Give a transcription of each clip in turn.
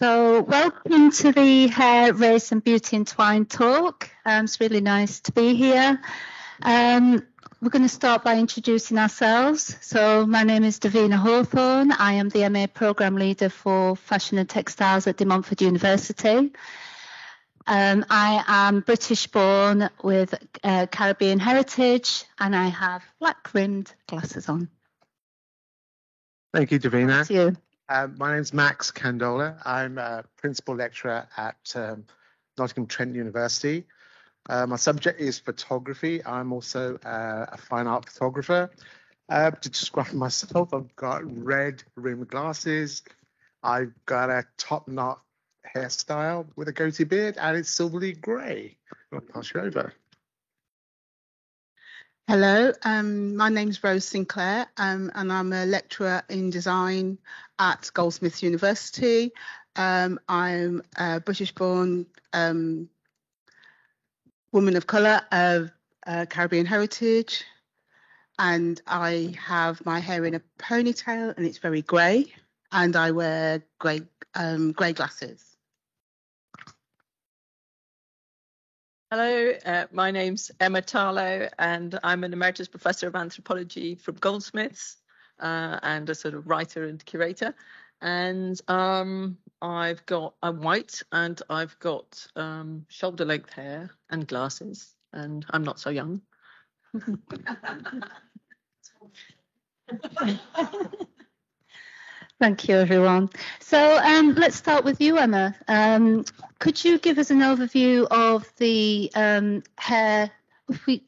So, welcome to the Hair, Race and Beauty Entwined talk. Um, it's really nice to be here. Um, we're going to start by introducing ourselves. So, my name is Davina Hawthorne. I am the MA Programme Leader for Fashion and Textiles at De Montfort University. Um, I am British born with uh, Caribbean heritage and I have black rimmed glasses on. Thank you, Davina. That's you. Uh, my name's Max Kandhola. I'm a principal lecturer at um, Nottingham Trent University. Uh, my subject is photography. I'm also uh, a fine art photographer. Uh, to describe myself, I've got red rimmed glasses. I've got a top knot hairstyle with a goatee beard, and it's silvery grey. I'll pass you over. Hello, um, my name's Rose Sinclair, um, and I'm a lecturer in design at Goldsmiths University. Um, I'm a British-born um, woman of colour of uh, Caribbean heritage, and I have my hair in a ponytail, and it's very grey, and I wear grey um, grey glasses. Hello, uh, my name's Emma Tarlo, and I'm an emeritus professor of anthropology from Goldsmiths uh, and a sort of writer and curator. And um, I've got, I'm white and I've got um, shoulder length hair and glasses, and I'm not so young. Thank you, everyone. So um, let's start with you, Emma. Um, could you give us an overview of the um, hair? If we,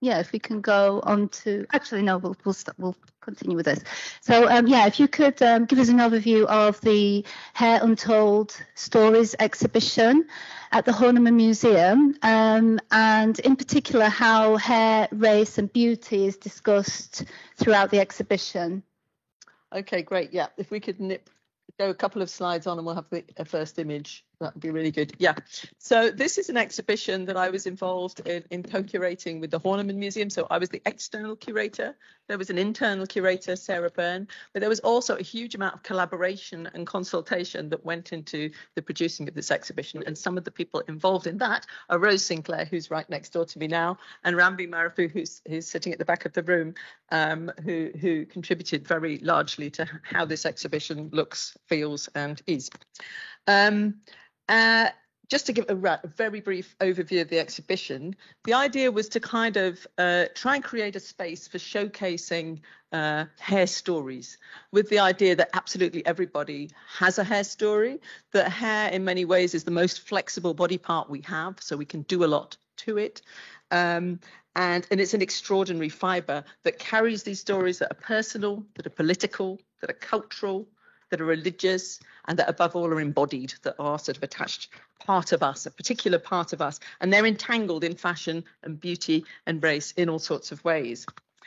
yeah, if we can go on to actually no, we'll we'll, start, we'll continue with this. So um, yeah, if you could um, give us an overview of the Hair Untold Stories exhibition at the Horniman Museum, um, and in particular how hair, race, and beauty is discussed throughout the exhibition. Okay, great. Yeah, if we could nip go a couple of slides on and we'll have the first image. That would be really good. Yeah. So this is an exhibition that I was involved in, in co-curating with the Horniman Museum. So I was the external curator. There was an internal curator, Sarah Byrne, but there was also a huge amount of collaboration and consultation that went into the producing of this exhibition. And some of the people involved in that are Rose Sinclair, who's right next door to me now, and Rambi Marufu, who's, who's sitting at the back of the room, um, who, who contributed very largely to how this exhibition looks, feels, and is. Um, uh, just to give a, a, very brief overview of the exhibition, the idea was to kind of uh, try and create a space for showcasing uh, hair stories with the idea that absolutely everybody has a hair story, that hair in many ways is the most flexible body part we have, so we can do a lot to it. Um, and, and it's an extraordinary fiber that carries these stories that are personal, that are political, that are cultural, that are religious, and that above all are embodied, that are sort of attached part of us, a particular part of us, and they're entangled in fashion and beauty and race in all sorts of ways.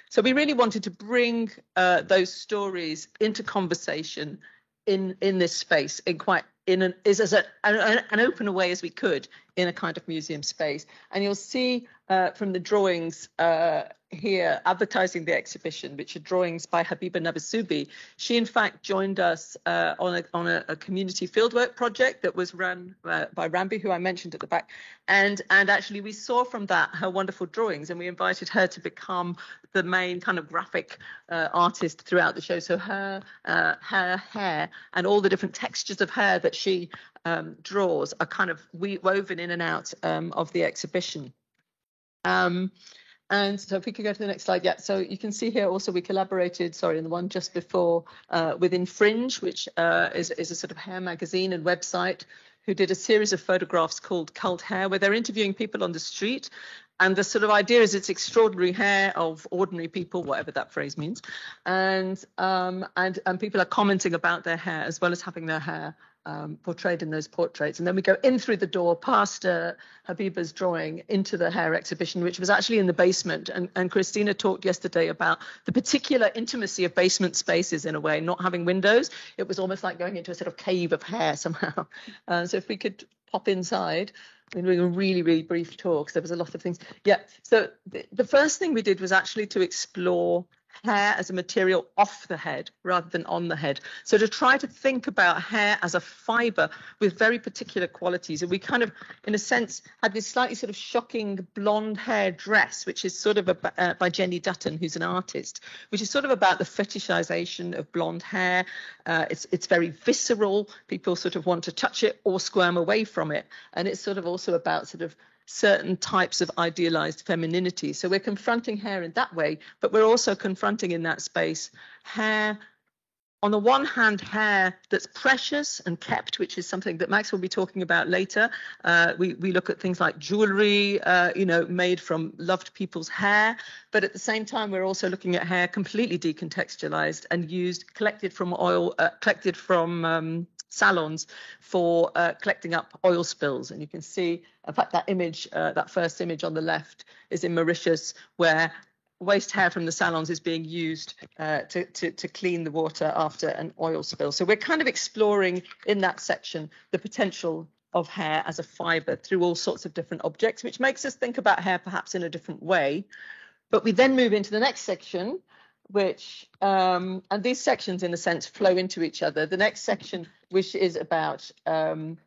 So we really wanted to bring uh, those stories into conversation in in this space in quite in an is as a, an, an open a way as we could in a kind of museum space. And you'll see uh, from the drawings uh, here advertising the exhibition, which are drawings by Habiba Nabasubi. She, in fact, joined us uh, on, a, on a, a, community fieldwork project that was run uh, by Rambi, who I mentioned at the back. And, and actually, we saw from that her wonderful drawings, and we invited her to become the main kind of graphic uh, artist throughout the show. So her, uh, her hair and all the different textures of hair that she um, draws are kind of woven in and out um, of the exhibition. Um, and so if we could go to the next slide, yeah. So you can see here also we collaborated, sorry, in the one just before uh, with Infringe, which uh, is, is a sort of hair magazine and website who did a series of photographs called Cult Hair, where they're interviewing people on the street. And the sort of idea is it's extraordinary hair of ordinary people, whatever that phrase means. And um, and and people are commenting about their hair as well as having their hair um, portrayed in those portraits. And then we go in through the door past uh, Habiba's drawing into the hair exhibition, which was actually in the basement. And, and Christina talked yesterday about the particular intimacy of basement spaces in a way, not having windows. It was almost like going into a sort of cave of hair somehow. Uh, so if we could pop inside. We're doing a really, really brief talk. So there was a lot of things. Yeah. So the, the first thing we did was actually to explore hair as a material off the head rather than on the head. So to try to think about hair as a fiber with very particular qualities. And we kind of, in a sense, had this slightly sort of shocking blonde hair dress, which is sort of a, uh, by Jenny Dutton, who's an artist, which is sort of about the fetishization of blonde hair. Uh, it's it's very visceral. People sort of want to touch it or squirm away from it. And it's sort of also about sort of certain types of idealized femininity. So we're confronting hair in that way, but we're also confronting in that space hair. On the one hand, hair that's precious and kept, which is something that Max will be talking about later. Uh, we, we look at things like jewelry, uh, you know, made from loved people's hair. But at the same time, we're also looking at hair completely decontextualized and used, collected from oil, uh, collected from um, salons for uh, collecting up oil spills. And you can see, in fact, that image, uh, that first image on the left is in Mauritius, where waste hair from the salons is being used uh, to, to, to clean the water after an oil spill. So we're kind of exploring in that section the potential of hair as a fiber through all sorts of different objects, which makes us think about hair perhaps in a different way. But we then move into the next section, which um, and these sections in a sense flow into each other. The next section which is about um,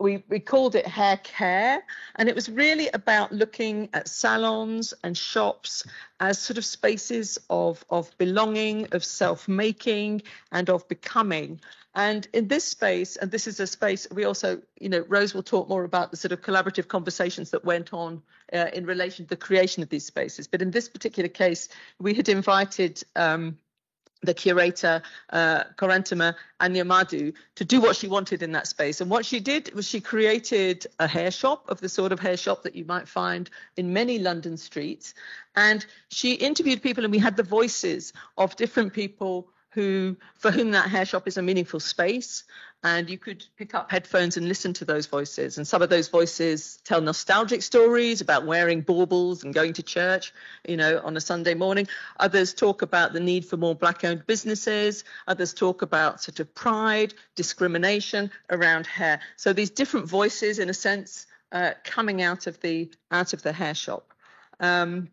we, we called it hair care and it was really about looking at salons and shops as sort of spaces of of belonging of self-making and of becoming and in this space, and this is a space we also, you know, Rose will talk more about the sort of collaborative conversations that went on uh, in relation to the creation of these spaces. But in this particular case, we had invited um, the curator, uh, Korantama Anyamadu, to do what she wanted in that space. And what she did was she created a hair shop of the sort of hair shop that you might find in many London streets. And she interviewed people, and we had the voices of different people who for whom that hair shop is a meaningful space and you could pick up headphones and listen to those voices. And some of those voices tell nostalgic stories about wearing baubles and going to church you know on a sunday morning. Others talk about the need for more black owned businesses. Others talk about sort of pride discrimination around hair. So these different voices in a sense uh, coming out of the out of the hair shop. Um,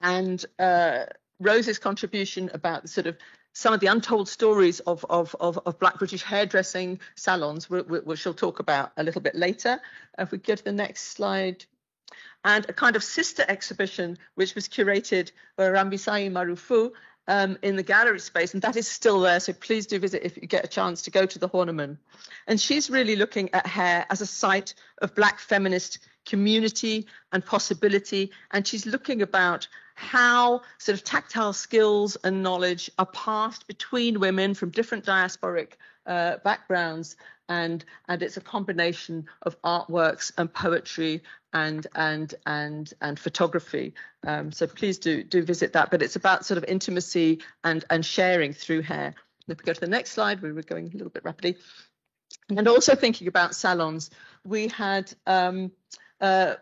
and uh, Rose's contribution about the sort of some of the untold stories of, of, of, of Black British hairdressing salons, which she'll talk about a little bit later. If we go to the next slide. And a kind of sister exhibition, which was curated by Rambisai Marufu um, in the gallery space, and that is still there. So please do visit if you get a chance to go to the Horniman. And she's really looking at hair as a site of Black feminist community and possibility. And she's looking about how sort of tactile skills and knowledge are passed between women from different diasporic uh, backgrounds and and it's a combination of artworks and poetry and and and and photography. Um, so please do do visit that but it's about sort of intimacy and and sharing through hair. If we go to the next slide we were going a little bit rapidly. And also thinking about salons we had um, uh,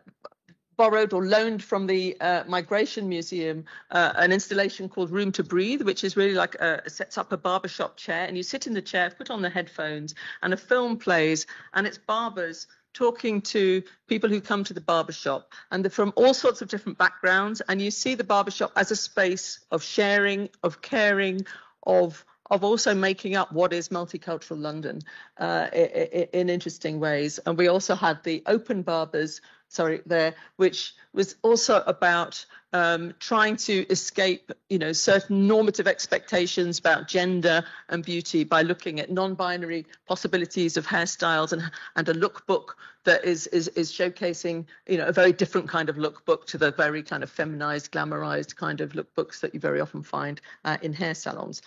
borrowed or loaned from the uh, Migration Museum uh, an installation called Room to Breathe, which is really like a, sets up a barbershop chair, and you sit in the chair, put on the headphones, and a film plays, and it's barbers talking to people who come to the barbershop and they're from all sorts of different backgrounds and you see the barbershop as a space of sharing of caring of of also making up what is multicultural London uh, in, in, interesting ways. And we also had the open barbers sorry there which was also about um, trying to escape you know certain normative expectations about gender and beauty by looking at non-binary possibilities of hairstyles and and a lookbook that is is is showcasing you know a very different kind of lookbook to the very kind of feminized glamorized kind of lookbooks that you very often find uh, in hair salons.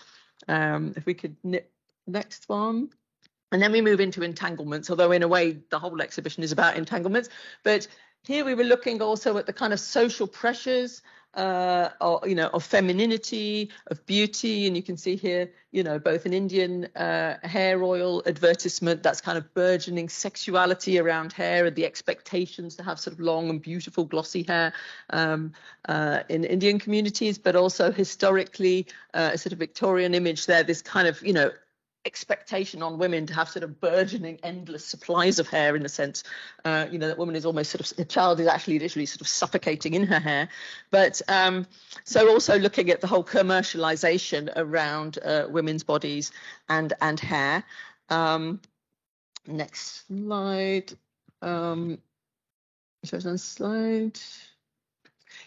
Um, if we could nip next one and then we move into entanglements, although in a way the whole exhibition is about entanglements. But here we were looking also at the kind of social pressures, uh, or, you know, of femininity, of beauty, and you can see here, you know, both an Indian uh, hair oil advertisement that's kind of burgeoning sexuality around hair and the expectations to have sort of long and beautiful glossy hair um, uh, in Indian communities, but also historically uh, a sort of Victorian image there, this kind of, you know, expectation on women to have sort of burgeoning endless supplies of hair in a sense uh, you know that woman is almost sort of a child is actually literally sort of suffocating in her hair. But um, so also looking at the whole commercialization around uh, women's bodies and and hair. Um, next slide. Um, slide?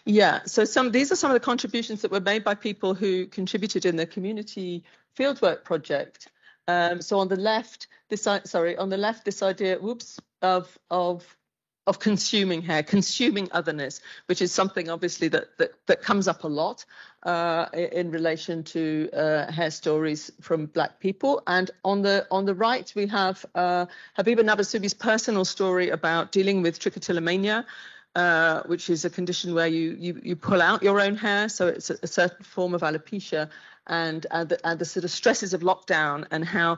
Yeah, so some these are some of the contributions that were made by people who contributed in the community fieldwork project. Um, so on the left, this sorry, on the left, this idea, whoops, of of of consuming hair, consuming otherness, which is something obviously that that, that comes up a lot uh, in relation to uh, hair stories from Black people. And on the on the right, we have uh, Habiba Nabasubi's personal story about dealing with trichotillomania. Uh, which is a condition where you, you you pull out your own hair, so it's a, a certain form of alopecia, and and the, and the sort of stresses of lockdown and how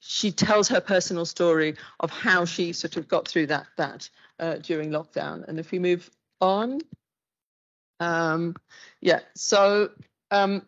she tells her personal story of how she sort of got through that that uh, during lockdown. And if we move on, um, yeah, so um,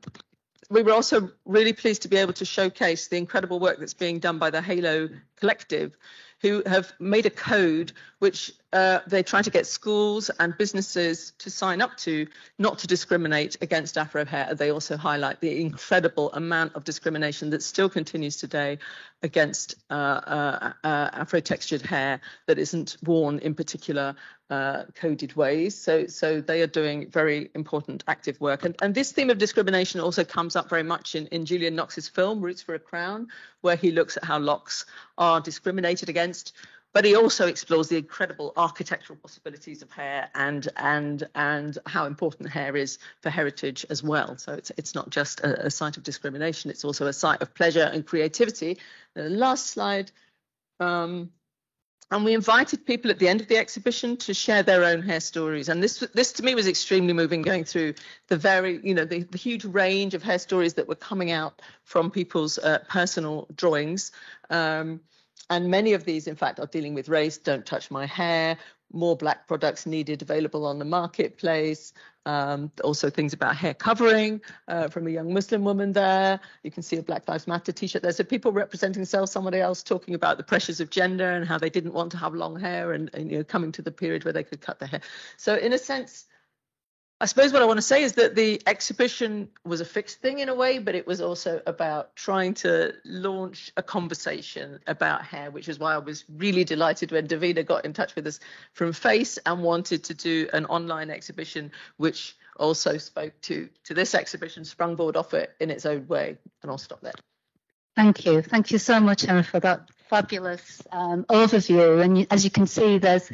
we were also really pleased to be able to showcase the incredible work that's being done by the Halo Collective, who have made a code which uh, they try to get schools and businesses to sign up to, not to discriminate against Afro hair. They also highlight the incredible amount of discrimination that still continues today against uh, uh, uh Afro textured hair that isn't worn in particular uh, coded ways. So, so they are doing very important active work. And, and this theme of discrimination also comes up very much in, in Julian Knox's film, Roots for a Crown, where he looks at how locks are discriminated against but he also explores the incredible architectural possibilities of hair and and and how important hair is for heritage as well. So it's it's not just a, a site of discrimination; it's also a site of pleasure and creativity. The last slide. Um, and we invited people at the end of the exhibition to share their own hair stories and this this to me was extremely moving going through the very you know the, the huge range of hair stories that were coming out from people's uh, personal drawings um, and many of these in fact are dealing with race don't touch my hair more black products needed available on the marketplace. Um, also things about hair covering uh, from a young Muslim woman there. You can see a Black Lives Matter t-shirt there. So people representing themselves, somebody else talking about the pressures of gender and how they didn't want to have long hair and, and you know coming to the period where they could cut their hair. So in a sense, I suppose what I want to say is that the exhibition was a fixed thing in a way, but it was also about trying to launch a conversation about hair, which is why I was really delighted when Davina got in touch with us from Face and wanted to do an online exhibition, which also spoke to to this exhibition, sprungboard off it in its own way. And I'll stop there. Thank you. Thank you so much, Emma, for that fabulous um, overview. And as you can see, there's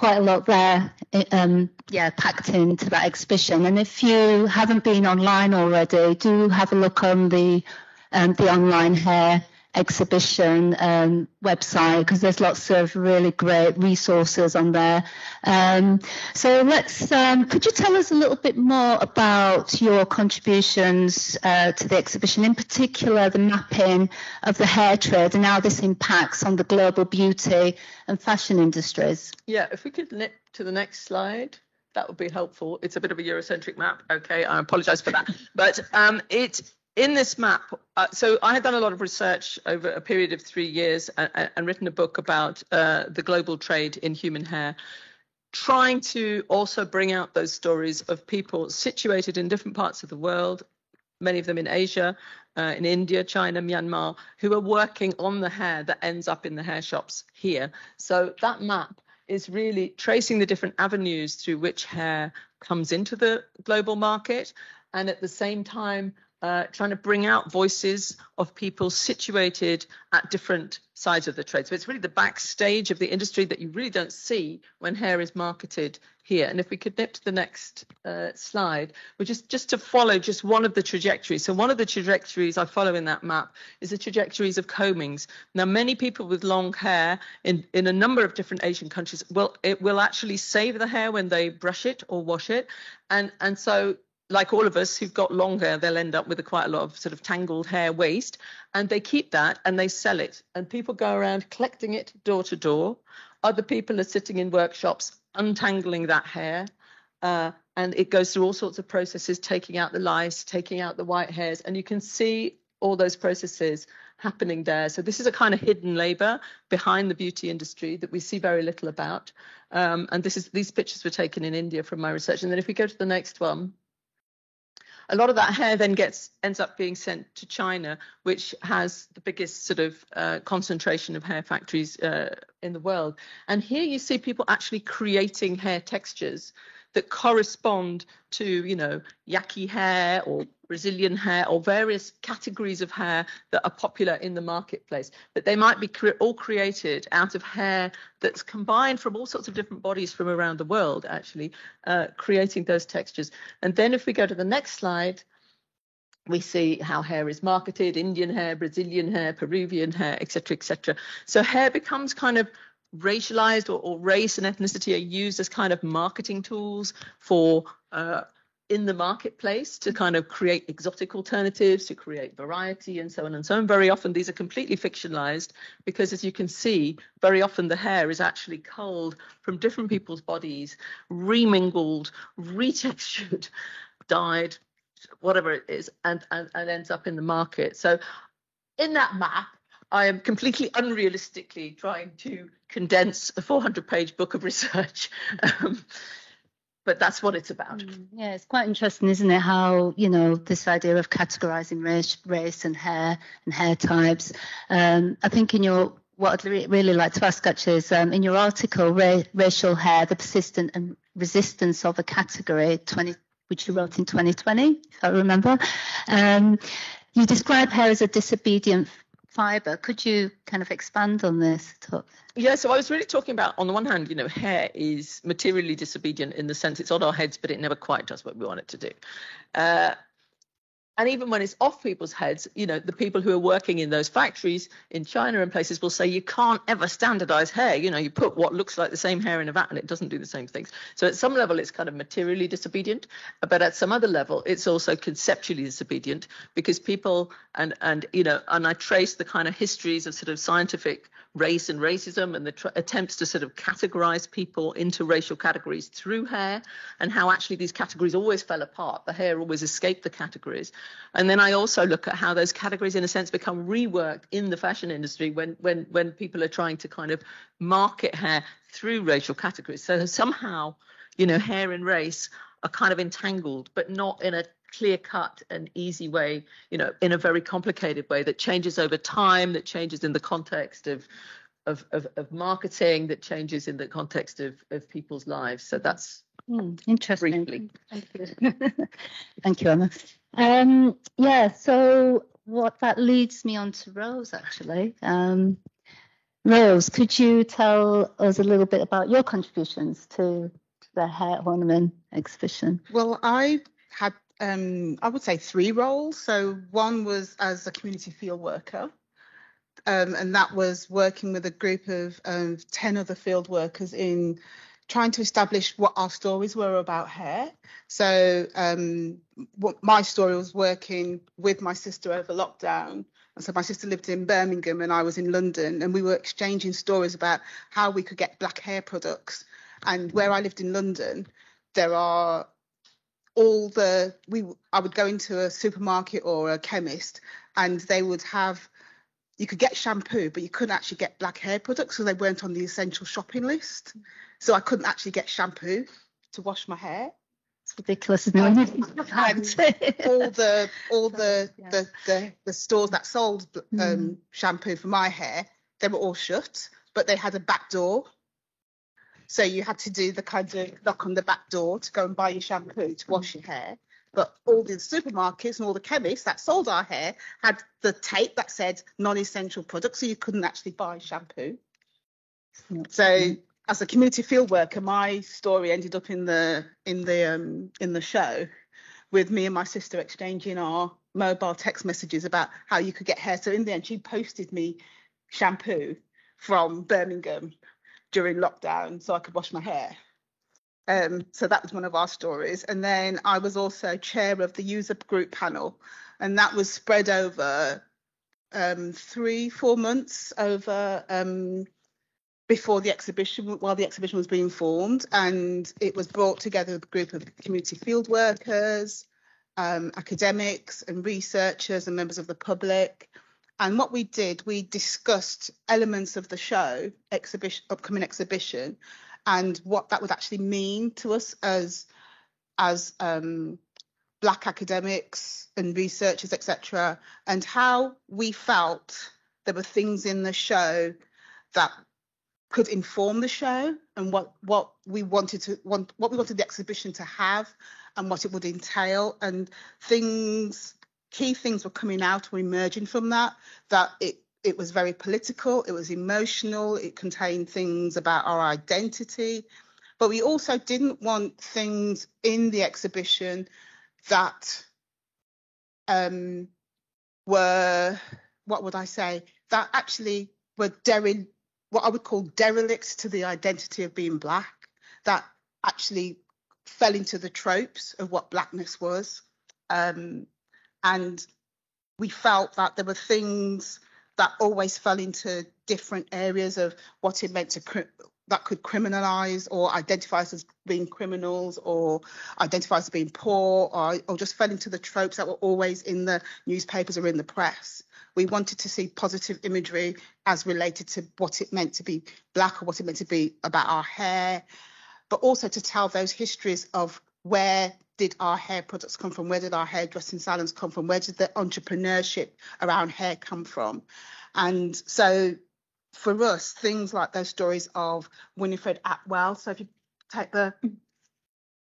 quite a lot there, um, yeah, packed into that exhibition. And if you haven't been online already, do have a look on the um, the online hair exhibition um, website because there's lots of really great resources on there. Um, so let's, um, could you tell us a little bit more about your contributions uh, to the exhibition, in particular the mapping of the hair trade and how this impacts on the global beauty and fashion industries? Yeah, if we could nip to the next slide that would be helpful. It's a bit of a Eurocentric map. Okay, I apologise for that. But um, it in this map, uh, so I had done a lot of research over a period of three years and, and written a book about uh, the global trade in human hair, trying to also bring out those stories of people situated in different parts of the world, many of them in Asia, uh, in India, China, Myanmar, who are working on the hair that ends up in the hair shops here. So that map is really tracing the different avenues through which hair comes into the global market and at the same time uh, trying to bring out voices of people situated at different sides of the trade. So it's really the backstage of the industry that you really don't see when hair is marketed here. And if we could nip to the next uh, slide, which is just to follow just one of the trajectories. So one of the trajectories I follow in that map is the trajectories of combings. Now, many people with long hair in, in a number of different Asian countries will it will actually save the hair when they brush it or wash it. And, and so like all of us who've got long hair, they'll end up with a, quite a lot of sort of tangled hair waste, and they keep that and they sell it. And people go around collecting it door to door. Other people are sitting in workshops untangling that hair, uh, and it goes through all sorts of processes, taking out the lice, taking out the white hairs, and you can see all those processes happening there. So this is a kind of hidden labour behind the beauty industry that we see very little about. Um, and this is these pictures were taken in India from my research. And then if we go to the next one, a lot of that hair then gets ends up being sent to China, which has the biggest sort of uh, concentration of hair factories uh, in the world. And here you see people actually creating hair textures that correspond to, you know, yaki hair or Brazilian hair or various categories of hair that are popular in the marketplace. But they might be cre- all created out of hair that's combined from all sorts of different bodies from around the world, actually, uh, creating those textures. And then if we go to the next slide, we see how hair is marketed Indian hair, Brazilian hair, Peruvian hair, etc., etc. So hair becomes kind of racialized or, or, race and ethnicity are used as kind of marketing tools for uh, in the marketplace to kind of create exotic alternatives, to create variety, and so on and so on. Very often these are completely fictionalized because, as you can see, very often the hair is actually culled from different people's bodies, remingled, retextured, dyed, whatever it is, and, and, and ends up in the market. So, in that map, I am completely unrealistically trying to condense a 400 page book of research. Um, but that's what it's about. Mm, yeah, it's quite interesting, isn't it? How you know this idea of categorizing race, race and hair and hair types. Um, I think in your what I'd really like to ask actually is um, in your article, Ra- racial hair, the persistent and resistance of a category, 20, which you wrote in 2020, if I remember. Um, you describe hair as a disobedient fiber. Could you kind of expand on this? Talk? Yeah, so I was really talking about, on the one hand, you know, hair is materially disobedient in the sense it's on our heads, but it never quite does what we want it to do. Uh, and even when it's off people's heads, you know, the people who are working in those factories in China and places will say you can't ever standardize hair. You know, you put what looks like the same hair in a vat and it doesn't do the same things. So at some level, it's kind of materially disobedient, but at some other level, it's also conceptually disobedient because people and and you know, and I trace the kind of histories of sort of scientific race and racism and the tr- attempts to sort of categorize people into racial categories through hair and how actually these categories always fell apart. The hair always escaped the categories. And then I also look at how those categories, in a sense, become reworked in the fashion industry when when when people are trying to kind of market hair through racial categories. So somehow, you know, hair and race are kind of entangled, but not in a clear cut and easy way, you know, in a very complicated way that changes over time, that changes in the context of of, of, of marketing, that changes in the context of, of people's lives. So that's mm, interesting. Briefly. Thank you. Thank you, Emma. Um, yeah, so what that leads me on to Rose actually. Um, Rose, could you tell us a little bit about your contributions to to the Horniman exhibition? Well, I had um, I would say three roles. So one was as a community field worker, um, and that was working with a group of um, 10 other field workers in trying to establish what our stories were about hair. So um, what my story was working with my sister over lockdown. And so my sister lived in Birmingham and I was in London, and we were exchanging stories about how we could get black hair products. And where I lived in London, there are all the we I would go into a supermarket or a chemist and they would have you could get shampoo but you couldn't actually get black hair products so they weren't on the essential shopping list so I couldn't actually get shampoo to wash my hair it's ridiculous isn't it? all the all the, yeah. the, the the stores that sold um, mm. shampoo for my hair they were all shut but they had a back door so you had to do the kind of knock on the back door to go and buy your shampoo to wash your hair. But all the supermarkets and all the chemists that sold our hair had the tape that said non-essential products, so you couldn't actually buy shampoo. So as a community field worker, my story ended up in the in the um, in the show with me and my sister exchanging our mobile text messages about how you could get hair. So in the end, she posted me shampoo from Birmingham during lockdown so I could wash my hair. Um, so that was one of our stories. And then I was also chair of the user group panel, and that was spread over um, three, four months over um, before the exhibition, while the exhibition was being formed. And it was brought together with a group of community field workers, um, academics, and researchers, and members of the public. And what we did, we discussed elements of the show, exhibition, upcoming exhibition, and what that would actually mean to us as as um, black academics and researchers, etc., and how we felt there were things in the show that could inform the show and what what we wanted to want what we wanted the exhibition to have and what it would entail. And things key things were coming out or emerging from that that it it was very political it was emotional it contained things about our identity. But we also didn't want things in the exhibition that um, were what would I say that actually were dere- what I would call derelicts to the identity of being black that actually fell into the tropes of what blackness was. Um, and we felt that there were things that always fell into different areas of what it meant to that could criminalize or identify us as being criminals or identified as being poor or, or just fell into the tropes that were always in the newspapers or in the press. We wanted to see positive imagery as related to what it meant to be black or what it meant to be about our hair, but also to tell those histories of where did our hair products come from? Where did our hairdressing salons come from? Where did the entrepreneurship around hair come from? And so for us, things like those stories of Winifred Atwell. So if you take the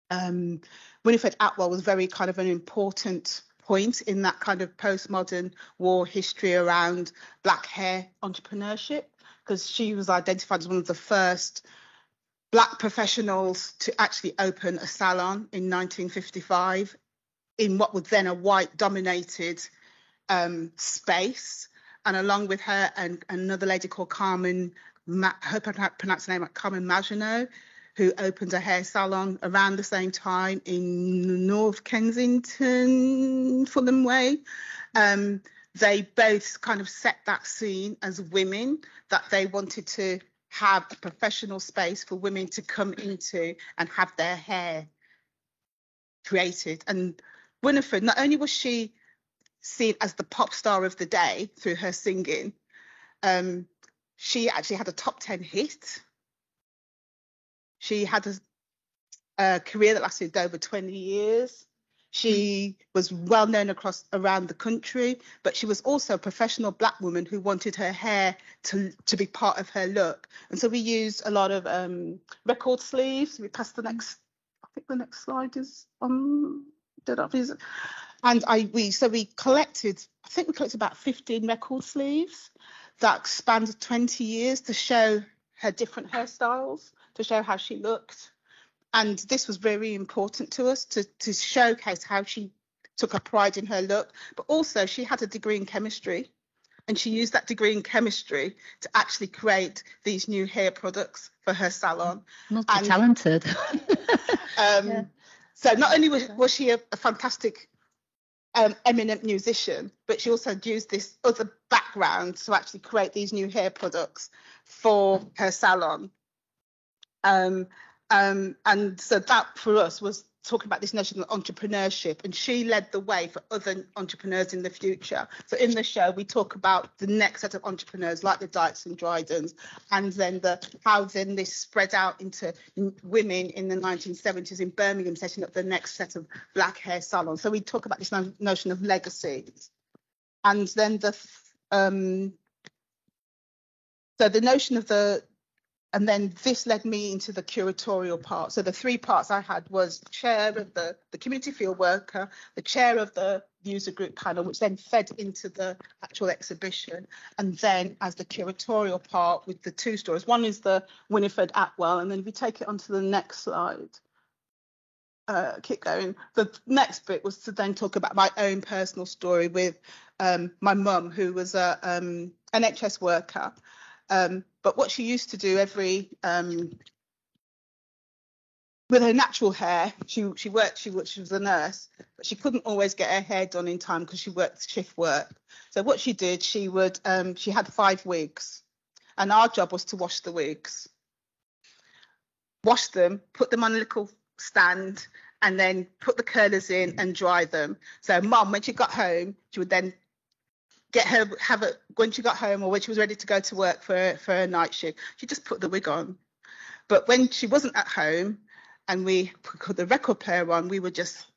um, Winifred Atwell was very kind of an important point in that kind of postmodern war history around black hair entrepreneurship because she was identified as one of the first black professionals to actually open a salon in 1955 in what was then a white dominated um, space. And along with her and another lady called Carmen, Ma- her pronounced her name Carmen Maingot, who opened a hair salon around the same time in North Kensington, Fulham Way. Um, they both kind of set that scene as women that they wanted to have a professional space for women to come into and have their hair created. And Winifred, not only was she seen as the pop star of the day through her singing. Um, she actually had a top 10 hit. She had a, a career that lasted over 20 years. She was well known across around the country, but she was also a professional black woman who wanted her hair to to be part of her look. And so we used a lot of um, record sleeves. We passed the next, I think the next slide is on. Did I and I we so we collected I think we collected about 15 record sleeves that spanned 20 years to show her different hairstyles, to show how she looked. And this was very important to us to, to showcase how she took a pride in her look, but also she had a degree in chemistry and she used that degree in chemistry to actually create these new hair products for her salon. Multi-talented. um, yeah. So not only was, was she a, a fantastic um, eminent musician, but she also used this other background to actually create these new hair products for her salon. Um, um, and so that for us was talking about this notion of entrepreneurship and she led the way for other entrepreneurs in the future. So in the show we talk about the next set of entrepreneurs like the dykes and drydens and then the how then this spread out into women in the 1970s in birmingham setting up the next set of black hair salons. So we talk about this notion of legacy and then the um so the notion of the and then this led me into the curatorial part. So the three parts I had was chair of the, the community field worker, the chair of the user group panel, which then fed into the actual exhibition, and then as the curatorial part with the two stories. One is the Winifred Atwell, and then if we take it onto the next slide, uh, keep going. The next bit was to then talk about my own personal story with um, my mum, who was a um, NHS worker. Um, but what she used to do every um, with her natural hair, she she worked. She she was a nurse, but she couldn't always get her hair done in time because she worked shift work. So what she did, she would um, she had five wigs, and our job was to wash the wigs, wash them, put them on a little stand, and then put the curlers in and dry them. So mum, when she got home, she would then get her have it when she got home or when she was ready to go to work for for a night shift. She just put the wig on. But when she wasn't at home and we put the record player on, we would just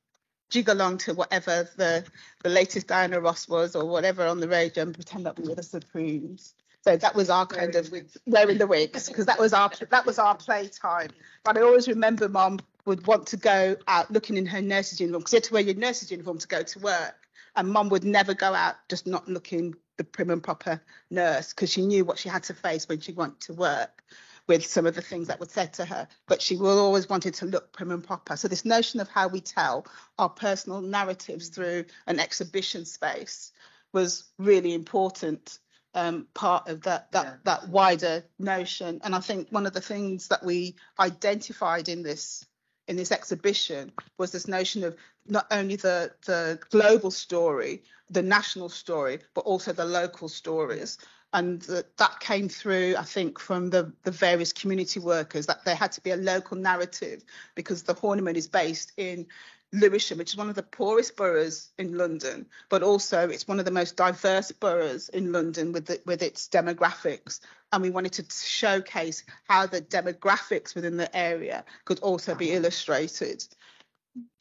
jig along to whatever the the latest Diana Ross was or whatever on the radio and pretend that we were the Supremes. So that was our kind of wearing the wigs because that was our that was our playtime. But I always remember mom would want to go out looking in her nurse's uniform because you had to wear your nurse's uniform to go to work. And mom would never go out just not looking the prim and proper nurse because she knew what she had to face when she went to work with some of the things that were said to her. But she will always wanted to look prim and proper. So this notion of how we tell our personal narratives through an exhibition space was really important um, part of that that Yeah. that wider notion. And I think one of the things that we identified in this in this exhibition was this notion of not only the the global story, the national story, but also the local stories. And that that came through, I think, from the, the various community workers that there had to be a local narrative because the Horniman is based in Lewisham, which is one of the poorest boroughs in London, but also it's one of the most diverse boroughs in London with the, with its demographics. And we wanted to showcase how the demographics within the area could also be illustrated.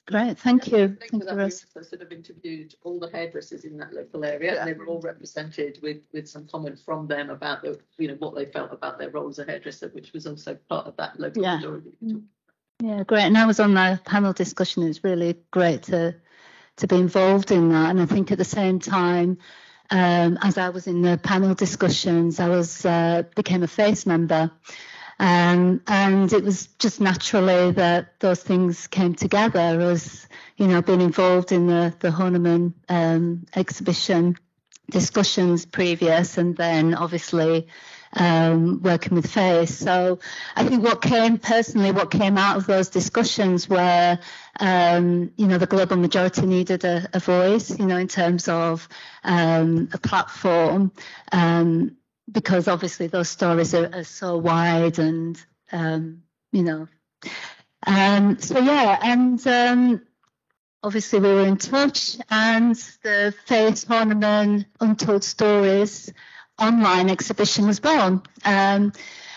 Great, thank you. Thank Thank for you, that. Rose. also sort of interviewed all the hairdressers in that local area, Yeah. and they were all represented with with some comment from them about the you know what they felt about their role as a hairdresser, which was also part of that local Yeah. story. Yeah, great. And I was on the panel discussion. It's really great to to be involved in that. And I think at the same time, um, as I was in the panel discussions, I was uh, became a face member. Um, and it was just naturally that those things came together as, you know, being involved in the, the Horniman um, exhibition discussions previous and then obviously um, working with Face. So I think what came personally, what came out of those discussions were, um, you know, the global majority needed a, a voice, you know, in terms of um, a platform, um, because obviously those stories are, are so wide and, um, you know. Um, so yeah, and obviously we were in touch, and the Face Horniman Untold Stories online exhibition was born. Um,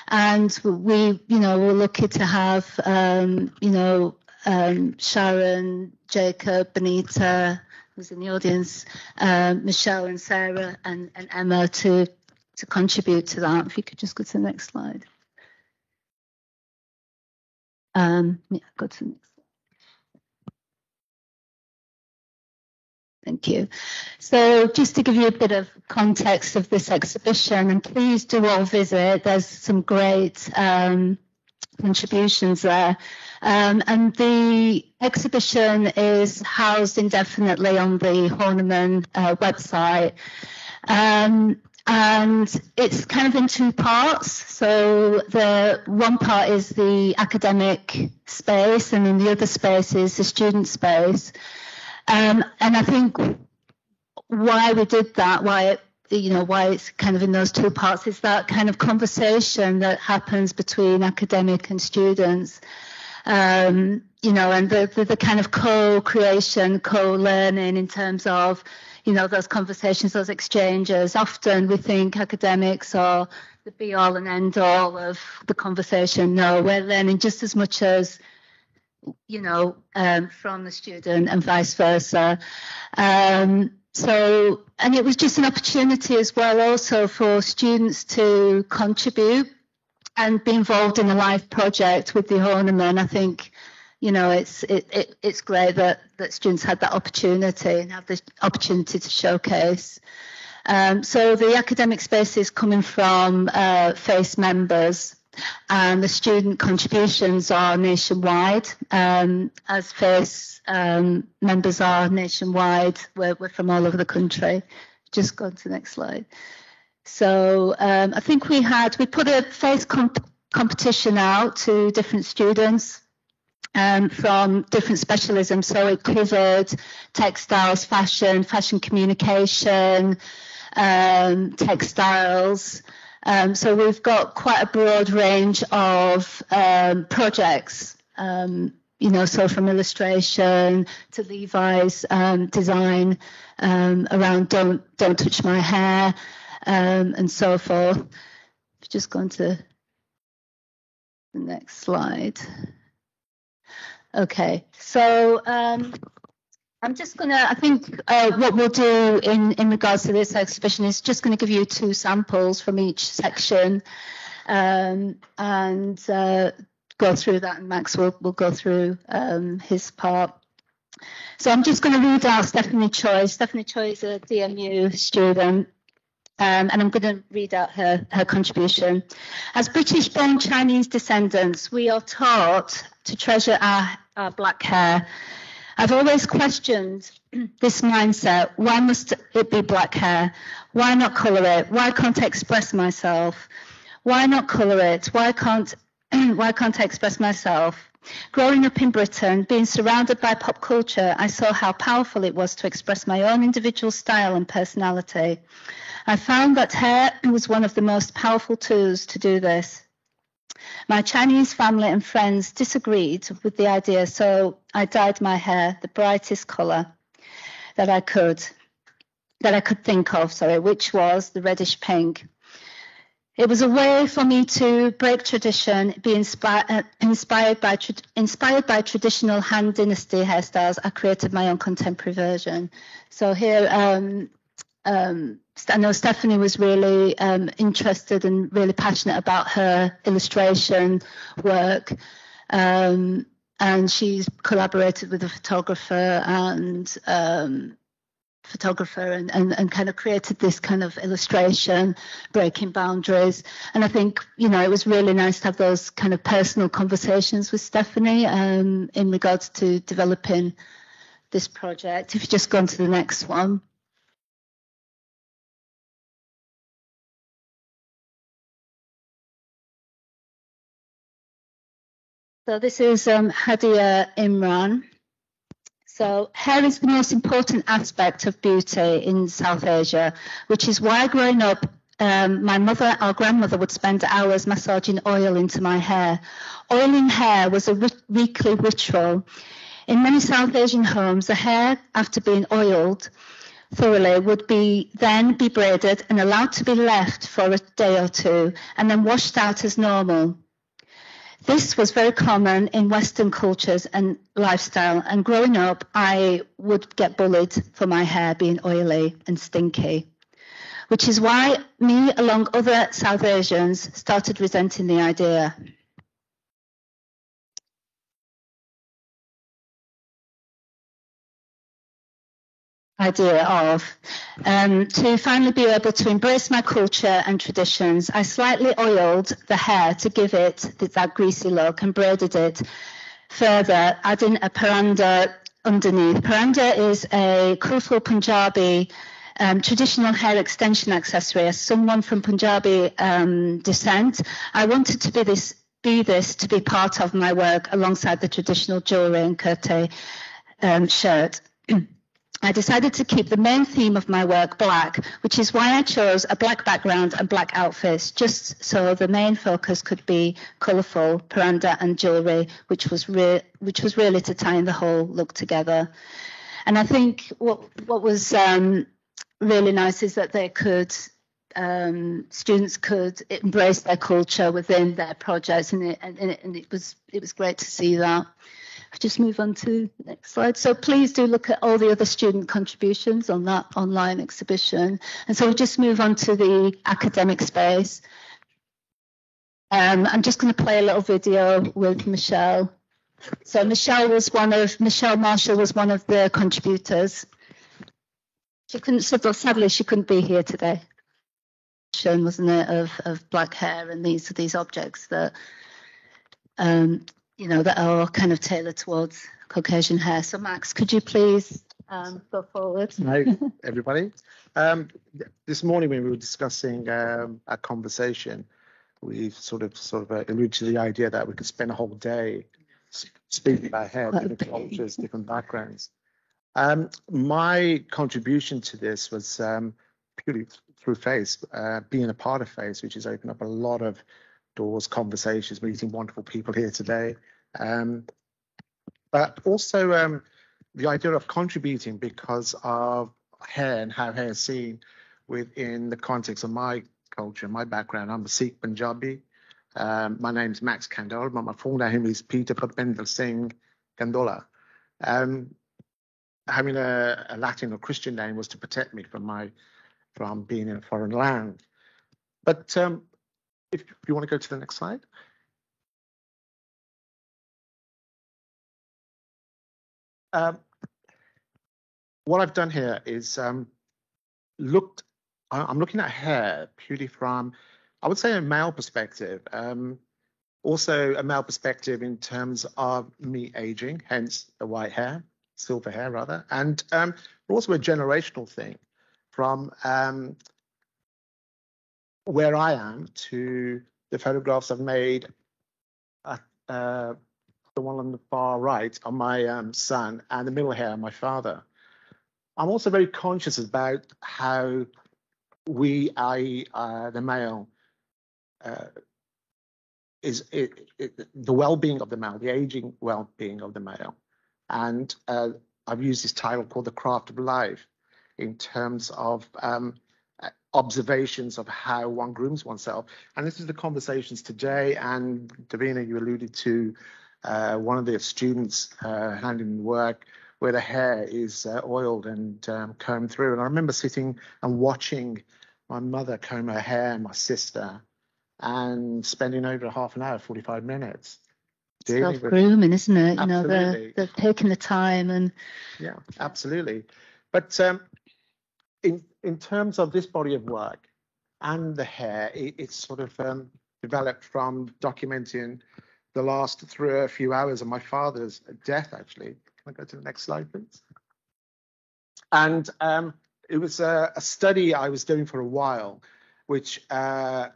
and we, you know, were lucky to have, um, you know, um, Sharon, Jacob, Benita, who's in the audience, um, Michelle and Sarah and, and Emma to to contribute to that. If you could just go to the next slide. Um, yeah, go to the next. Thank you. So just to give you a bit of context of this exhibition, and please do all visit. There's some great um, contributions there. Um, and the exhibition is housed indefinitely on the Horniman uh, website. Um, and it's kind of in two parts. So the one part is the academic space, and then the other space is the student space. Um, and I think why we did that, why it, you know, why it's kind of in those two parts is that kind of conversation that happens between academic and students. Um, you know, and the, the, the kind of co-creation, co-learning in terms of, you know, those conversations, those exchanges. Often we think academics are the be all and end all of the conversation. No, we're learning just as much as you know, um, from the student and vice versa. Um, so, and it was just an opportunity as well, also for students to contribute and be involved in a live project with the Horniman. I think, you know, it's it, it it's great that that students had that opportunity and have the opportunity to showcase. Um, so the academic space is coming from uh, FACE members and the student contributions are nationwide. Um, as FACE um, members are nationwide, we're, we're from all over the country. Just go to the next slide. So um, I think we had, we put a FACE comp- competition out to different students um, from different specialisms. So it covered textiles, fashion, fashion communication, um, textiles. Um, so we've got quite a broad range of um, projects, um, you know, so from illustration to Levi's um, design um, around don't don't touch my hair and so forth. Just going to the next slide. Okay, so um, I'm just gonna. I think uh, what we'll do in in regards to this exhibition is just going to give you two samples from each section, um, and uh, go through that. And Max will will go through um, his part. So I'm just going to read out Stephanie Choi. Stephanie Choi is a DMU student. Um, and I'm going to read out her, her contribution. As British born Chinese descendants, we are taught to treasure our, our black hair. I've always questioned this mindset. Why must it be black hair? Why not colour it? Why can't I express myself? Why not colour it? Why can't why can't I express myself? Growing up in Britain, being surrounded by pop culture, I saw how powerful it was to express my own individual style and personality. I found that hair was one of the most powerful tools to do this. My Chinese family and friends disagreed with the idea, so I dyed my hair the brightest colour that I could that I could think of, sorry, which was the reddish pink. It was a way for me to break tradition, be inspired, uh, inspired by inspired by traditional Han Dynasty hairstyles. I created my own contemporary version. So here, um, um, I know Stephanie was really um, interested and really passionate about her illustration work. Um, and she's collaborated with a photographer and um, photographer and, and, and kind of created this kind of illustration, breaking boundaries. And I think, you know, it was really nice to have those kind of personal conversations with Stephanie um, in regards to developing this project. If you just go on to the next one. So this is um, Hadia Imran. So hair is the most important aspect of beauty in South Asia, which is why growing up, um, my mother, our grandmother, would spend hours massaging oil into my hair. Oiling hair was a weekly ritual. In many South Asian homes, the hair, after being oiled thoroughly, would be then be braided and allowed to be left for a day or two, and then washed out as normal. This was very common in Western cultures and lifestyle. And growing up, I would get bullied for my hair being oily and stinky, which is why me, along other South Asians, started resenting the idea. Idea of um, to finally be able to embrace my culture and traditions. I slightly oiled the hair to give it that greasy look and braided it further, adding a paranda underneath. Paranda is a colourful Punjabi um, traditional hair extension accessory. As someone from Punjabi um, descent, I wanted to be this be this to be part of my work alongside the traditional jewellery and kurta um, shirt. I decided to keep the main theme of my work black, which is why I chose a black background and black outfits, just so the main focus could be colourful paranda and jewellery, which was re- which was really to tie in the whole look together. And I think what what was um, really nice is that they could um, students could embrace their culture within their projects, and it, and, and it was it was great to see that just move on to the next slide. So please do look at all the other student contributions on that online exhibition. And so we'll just move on to the academic space. Um, I'm just going to play a little video with Michelle. So Michelle was one of Michelle Marshall was one of the contributors. She couldn't sadly she couldn't be here today. Shown Wasn't it of of black hair and these are these objects that um, you know, that are kind of tailored towards Caucasian hair. So Max, could you please um, go forward? Hi, everybody. Um, this morning when we were discussing um, our conversation, we sort of sort of uh, alluded to the idea that we could spend a whole day speaking about hair, different cultures, different backgrounds. Um, my contribution to this was um, purely through FACE, uh, being a part of FACE, which has opened up a lot of doors, conversations, meeting wonderful people here today. Um, but also um, the idea of contributing because of hair and how hair is seen within the context of my culture, my background. I'm a Sikh Punjabi. Um, my name's Max Kandhola, but my full name is Peter Purpendra Singh Kandhola. Um, having a, a, Latin or Christian name was to protect me from my from being in a foreign land. But um, if you want to go to the next slide. Um, what I've done here is um, looked. I'm looking at hair purely from, I would say, a male perspective. Um, also, a male perspective in terms of me aging, hence the white hair, silver hair rather, and um, also a generational thing from um, where I am to the photographs I've made. At, uh, the one on the far right on my um, son and the middle hair my father. I'm also very conscious about how we, I, uh, the male, uh, is it, it, the well-being of the male, the aging well-being of the male, and uh, I've used this title called the craft of life in terms of um, observations of how one grooms oneself. And this is the conversations today. And Davina, you alluded to uh, one of the students uh, handing work where the hair is uh, oiled and um, combed through. And I remember sitting and watching my mother comb her hair my sister and spending over half an hour, 45 minutes. Self grooming, isn't it? You know, they're, they're taking the time and. Yeah, absolutely. But um, in in terms of this body of work and the hair, it, it's sort of um, developed from documenting the last three or few hours of my father's death, actually. Can I go to the next slide, please? And um, it was a, a, study I was doing for a while, which uh,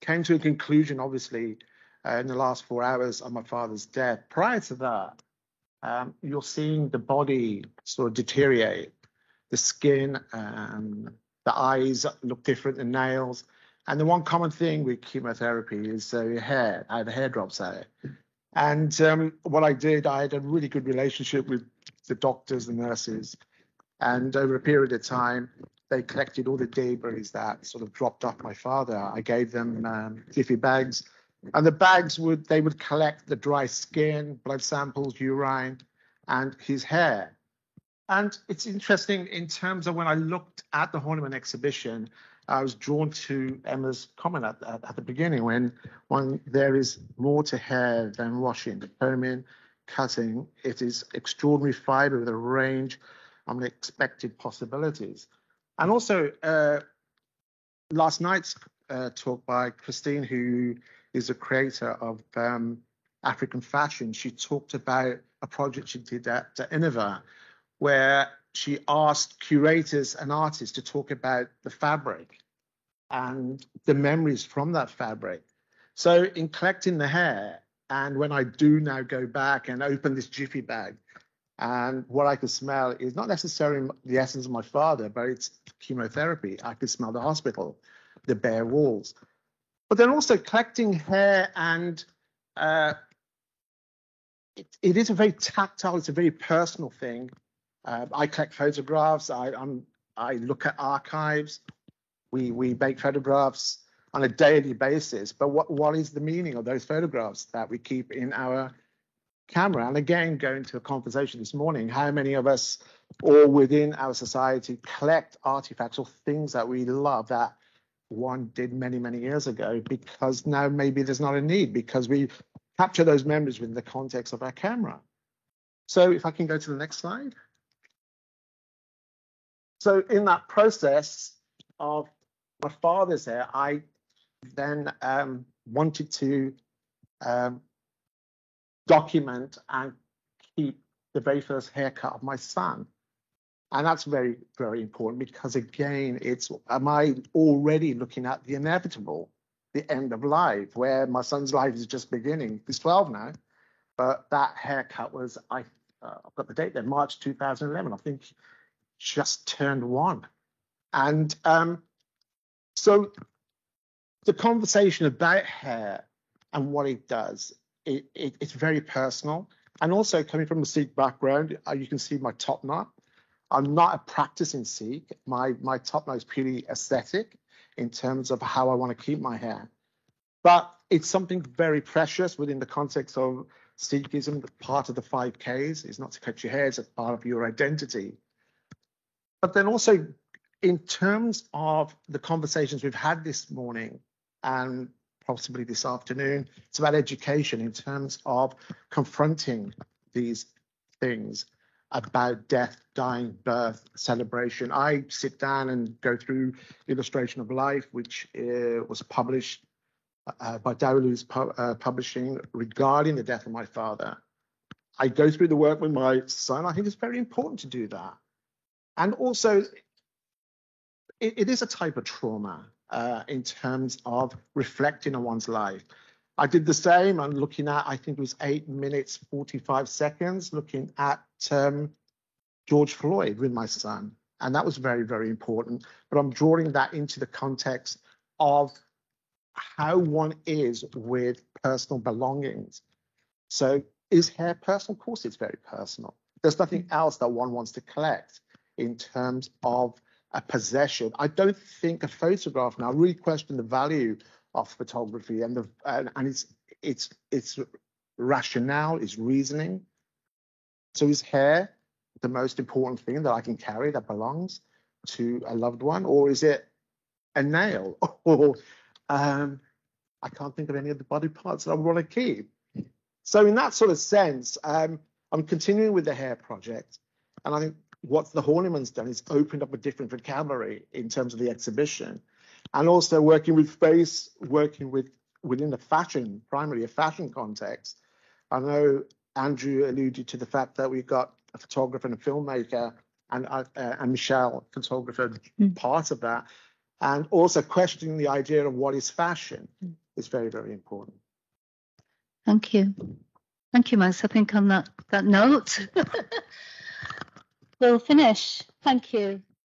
came to a conclusion, obviously, uh, in the last four hours of my father's death. Prior to that, um, you're seeing the body sort of deteriorate, the skin, um, the eyes look different, the nails, and the one common thing with chemotherapy is uh, your hair, I had hair drops out. And um, what I did, I had a really good relationship with the doctors and nurses. And over a period of time, they collected all the debris that sort of dropped off my father. I gave them um, jiffy bags, and the bags would they would collect the dry skin, blood samples, urine, and his hair. And it's interesting in terms of when I looked at the Horniman exhibition, I was drawn to Emma's comment at, at, at, the beginning when when there is more to hair than washing, combing, cutting. It is extraordinary fiber with a range of unexpected possibilities. And also, uh, last night's uh, talk by Christine, who is a creator of um, African fashion, she talked about a project she did at, at Innova, where she asked curators and artists to talk about the fabric and the memories from that fabric. So in collecting the hair, and when I do now go back and open this jiffy bag, and what I could smell is not necessarily the essence of my father, but it's chemotherapy. I could smell the hospital, the bare walls. But then also collecting hair and uh, it, it is a very tactile, it's a very personal thing. Uh, I collect photographs. I, I'm, I look at archives. We we make photographs on a daily basis. But what what is the meaning of those photographs that we keep in our camera? And again, going to a conversation this morning, how many of us, or within our society, collect artifacts or things that we love that one did many many years ago because now maybe there's not a need because we capture those memories within the context of our camera. So if I can go to the next slide. So in that process of my father's there, I then um, wanted to um, document and keep the very first haircut of my son. And that's very, very important because again, it's am I already looking at the inevitable, the end of life, where my son's life is just beginning. He's 12 now, but that haircut was I uh, I've got the date there, March 2011. I think just turned one. And um, so the conversation about hair and what it does, it, it, it's very personal. And also coming from a Sikh background, uh, you can see my top knot. I'm not a practicing Sikh. My, my top knot is purely aesthetic in terms of how I want to keep my hair. But it's something very precious within the context of Sikhism. Part of the five Ks is not to cut your hair, it's a part of your identity. But then also, in terms of the conversations we've had this morning and possibly this afternoon, it's about education in terms of confronting these things about death, dying, birth, celebration. I sit down and go through Illustration of Life, which uh, was published uh, by Dowlus pu- uh, Publishing regarding the death of my father. I go through the work with my son. I think it's very important to do that. And also, it, it is a type of trauma uh, in terms of reflecting on one's life. I did the same. I'm looking at, I think it was eight minutes, 45 seconds, looking at um, George Floyd with my son. And that was very, very important. But I'm drawing that into the context of how one is with personal belongings. So is hair personal? Of course, it's very personal. There's nothing else that one wants to collect in terms of a possession. I don't think a photograph now. Really question the value of photography and the and, and its its its rationale, its reasoning. So is hair the most important thing that I can carry that belongs to a loved one, or is it a nail or um, I can't think of any of the body parts that I want to keep. So in that sort of sense, um, I'm continuing with the hair project, and I think what the Horniman's done is opened up a different vocabulary in terms of the exhibition, and also working with space, working with within the fashion, primarily a fashion context. I know Andrew alluded to the fact that we've got a photographer and a filmmaker, and uh, and Michelle, photographer, mm. part of that and also questioning the idea of what is fashion is very, very important. Thank you. Thank you, Max. I think on that, that note, we'll finish. Thank you.